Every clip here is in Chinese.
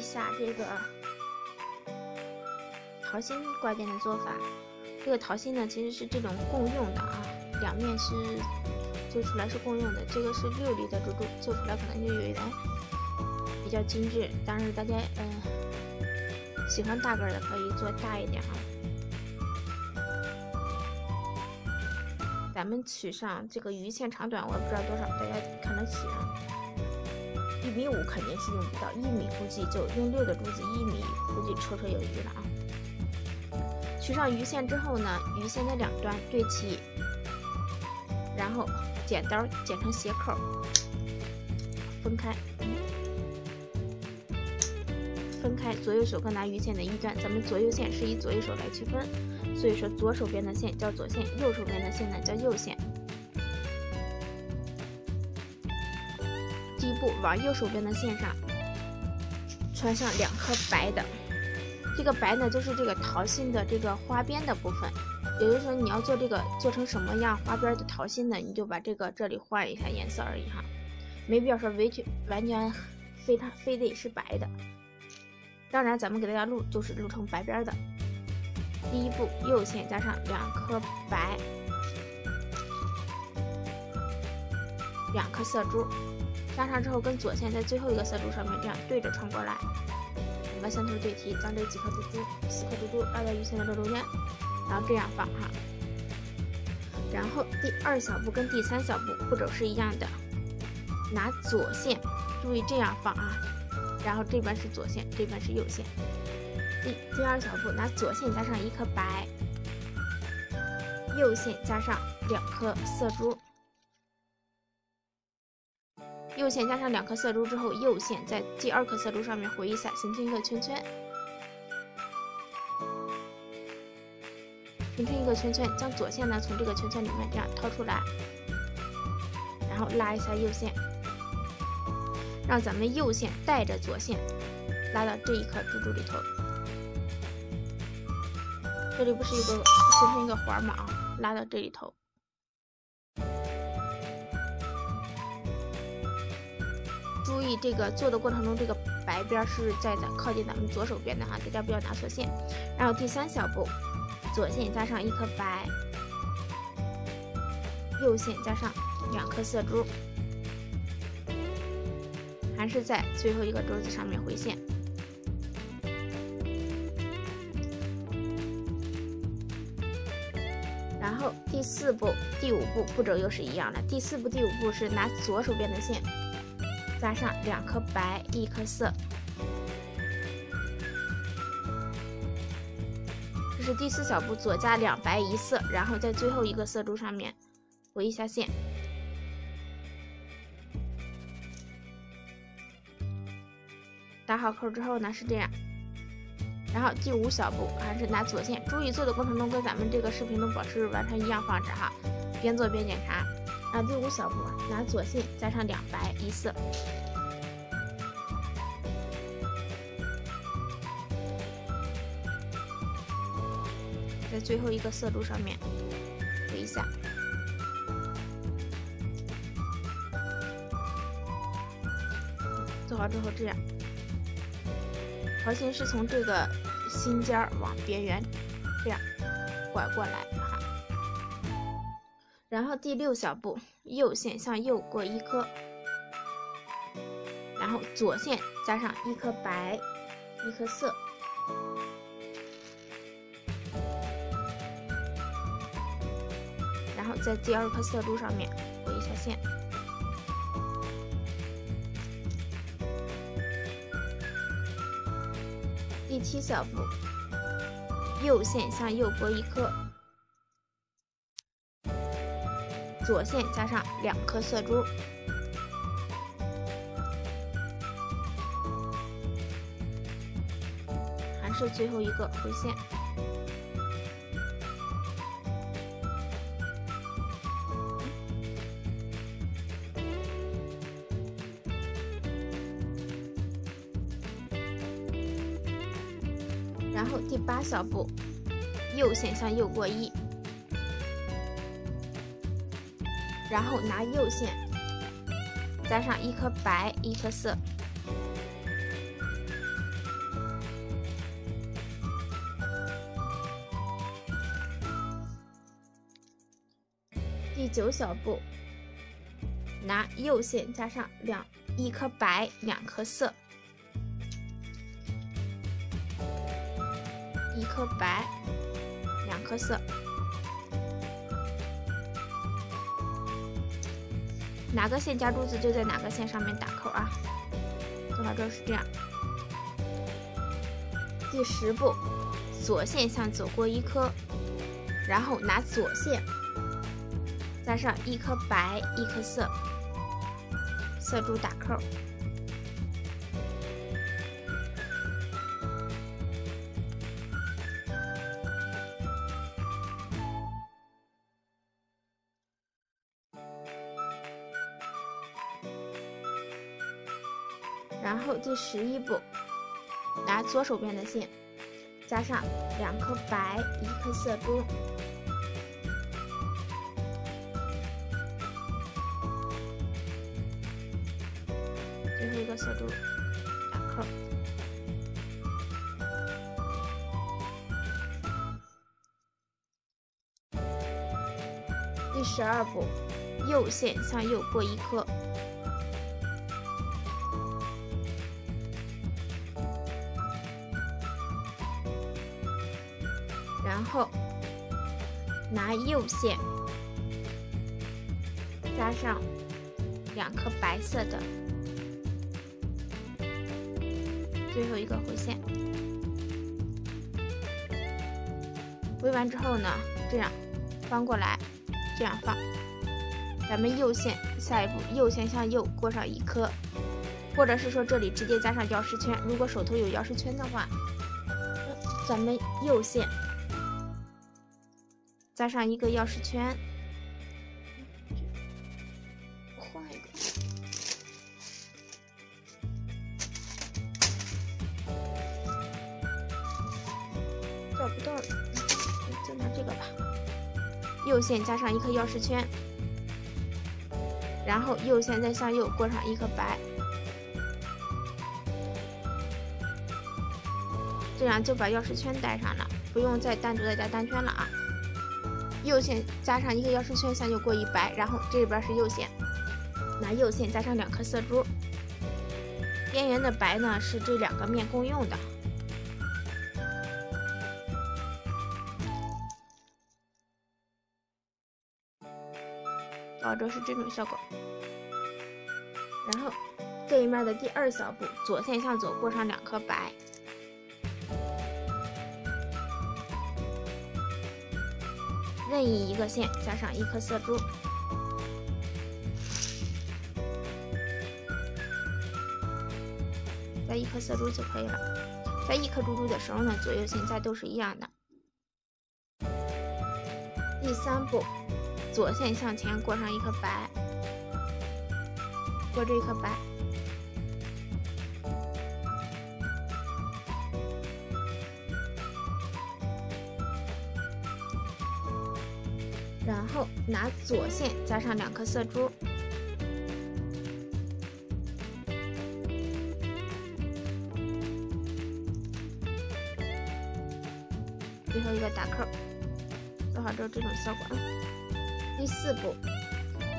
一下这个桃心挂件的做法。这个桃心呢，其实是这种共用的啊，两面是做出来是共用的。这个是六粒的珠珠，做出来可能就有点比较精致。但是大家嗯喜欢大个的可以做大一点啊。咱们取上这个鱼线长短，我也不知道多少，大家看得起啊。一米五肯定是用不到，一米估计就用六的珠子，一米估计绰绰有余了啊。取上鱼线之后呢，鱼线的两端对齐，然后剪刀剪成斜口，分开，分开左右手各拿鱼线的一端，咱们左右线是以左右手来区分，所以说左手边的线叫左线，右手边的线呢叫右线。往右手边的线上穿上两颗白的。这个白呢，就是这个桃心的这个花边的部分。也就是说，你要做这个做成什么样花边的桃心呢？你就把这个这里换一下颜色而已哈，没必要说完全完全非它非得是白的。当然，咱们给大家录就是录成白边的。第一步，右线加上两颗白，两颗色珠，加上之后跟左线在最后一个色珠上面这样对着穿过来。两个线头对齐，将这几颗珠珠、四颗珠珠拉到鱼线的正中间，然后这样放哈。然后第二小步跟第三小步步骤是一样的，拿左线，注意这样放啊。然后这边是左线，这边是右线。第第二小步拿左线加上一颗白，右线加上两颗色珠。右线加上两颗色珠之后，右线在第二颗色珠上面回一下，形成一个圈圈，形成一个圈圈，将左线呢从这个圈圈里面这样掏出来，然后拉一下右线，让咱们右线带着左线拉到这一颗珠珠里头。这里不是有个形成一个环吗？啊，拉到这里头。这个做的过程中，这个白边是在咱靠近咱们左手边的哈，大家不要拿错线。然后第三小步，左线加上一颗白，右线加上两颗色珠，还是在最后一个珠子上面回线。然后第四步、第五步步骤又是一样的。第四步、第五步是拿左手边的线。加上两颗白，一颗色，这是第四小步，左加两白一色，然后在最后一个色珠上面回一下线，打好扣之后呢是这样，然后第五小步还是拿左线，注意做的过程中跟咱们这个视频中保持完全一样放置哈，边做边检查。啊第五小步，拿左线加上两白一色，在最后一个色珠上面回一下。做好之后，这样桃心是从这个心尖儿往边缘这样拐过来。然后第六小步，右线向右过一颗，然后左线加上一颗白，一颗色，然后在第二颗色珠上面过一下线。第七小步，右线向右过一颗。左线加上两颗色珠，还是最后一个回线。然后第八小步，右线向右过一。然后拿右线加上一颗白一颗色。第九小步拿右线加上两一颗白两颗色。一颗白两颗色。哪个线加珠子就在哪个线上面打扣啊！做好之后是这样。第十步，左线向左过一颗，然后拿左线加上一颗白一颗色，色珠打扣。第十一步，拿左手边的线，加上两颗白，一颗色珠，最后一个色珠两颗。第十二步，右线向右过一颗。然后拿右线加上两颗白色的，最后一个回线。回完之后呢，这样翻过来，这样放。咱们右线下一步，右线向右过上一颗，或者是说这里直接加上钥匙圈。如果手头有钥匙圈的话，咱们右线。加上一个钥匙圈，换一个，找不到了，就拿这个吧。右线加上一颗钥匙圈，然后右线再向右过上一颗白，这样就把钥匙圈带上了，不用再单独的加单圈了啊。右线加上一个钥匙圈向右过一白，然后这里边是右线，拿右线加上两颗色珠，边缘的白呢是这两个面共用的，哦，这是这种效果。然后这一面的第二小步，左线向左过上两颗白。任意一个线加上一颗色珠，再一颗色珠就可以了。在一颗珠珠的时候呢，左右线再都是一样的。第三步，左线向前过上一颗白，过这一颗白。然后拿左线加上两颗色珠，最后一个打扣，做好之后这种效果啊。第四步，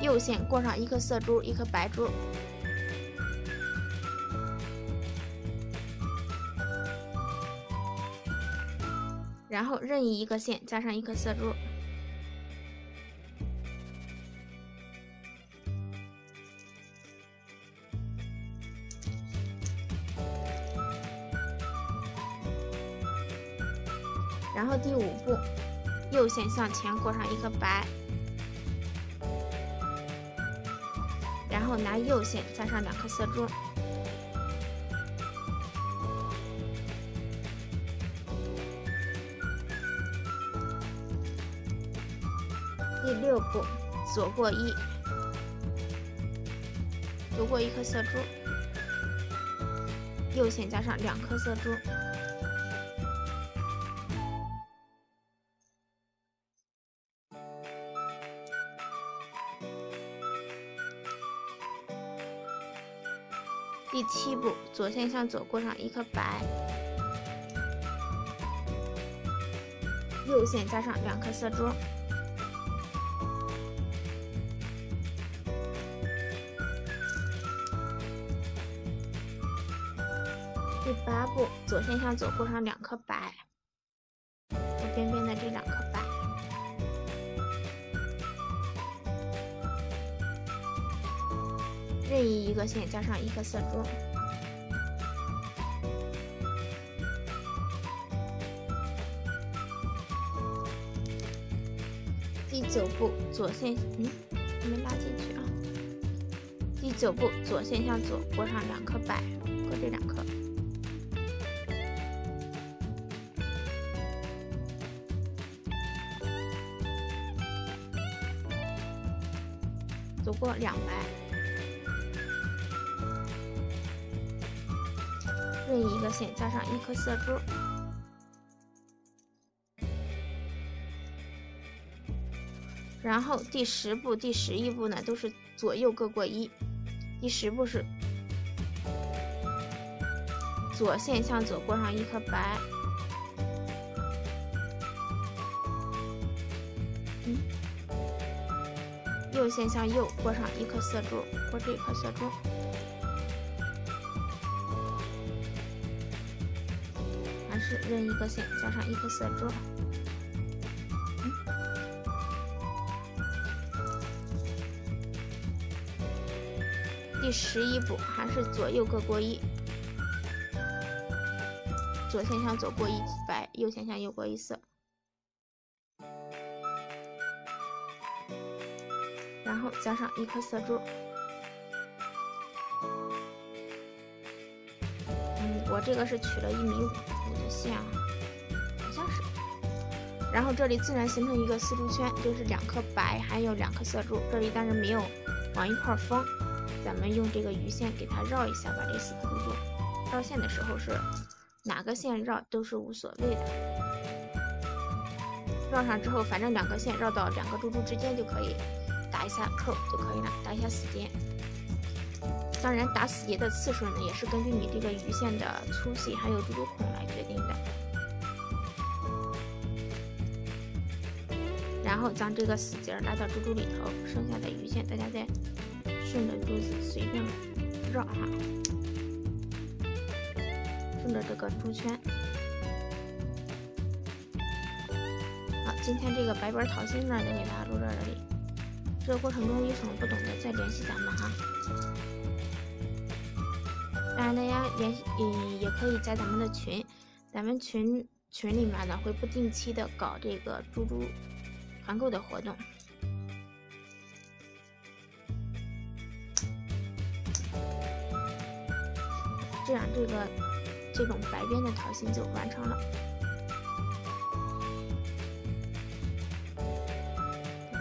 右线过上一颗色珠，一颗白珠，然后任意一个线加上一颗色珠。步，右线向前过上一颗白，然后拿右线加上两颗色珠。第六步，左过一，左过一颗色珠，右线加上两颗色珠。第七步左线向左过上一颗白右线加上两颗色珠第八步左线向左过上两颗白。边边的这两颗任意一个线加上一颗色珠。第九步，左线，嗯，没拉进去啊。第九步，左线向左过上两颗白，过这两颗，走过两白，任意一个线加上一颗色珠。然后第十步、第十一步呢，都是左右各过一。第十步是左线向左过上一颗白，右线向右过上一颗色珠，过这一颗色珠，任一个线加上一颗色珠。第十一步还是左右各过一，左线向左过一白，右线向右过一色，然后加上一颗色珠。这个是取了一米五五的线啊，好像是。然后这里自然形成一个四珠圈，就是两颗白还有两颗色珠，这里但是没有往一块封。咱们用这个鱼线给它绕一下，把这四颗珠珠绕线的时候是哪个线绕都是无所谓的。绕上之后，反正两个线绕到两个珠珠之间就可以打一下扣就可以了，打一下死结。当然，打死结的次数呢，也是根据你这个鱼线的粗细还有珠珠孔来决定的。然后将这个死结拉到珠珠里头，剩下的鱼线大家再。顺着珠子随便绕哈，顺着这个珠圈。好，今天这个白板桃心呢，就给大家录到这里。这个过程中有什么不懂的，再联系咱们哈。当然，大家也也可以加咱们的群，咱们群群里面呢会不定期的搞这个猪猪团购的活动。这样，这个这种白边的桃心就完成了。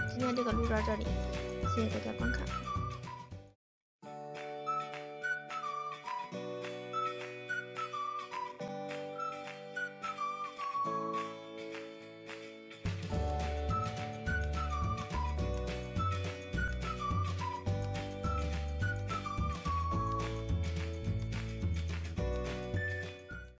今天这个录到这里，谢谢大家观看。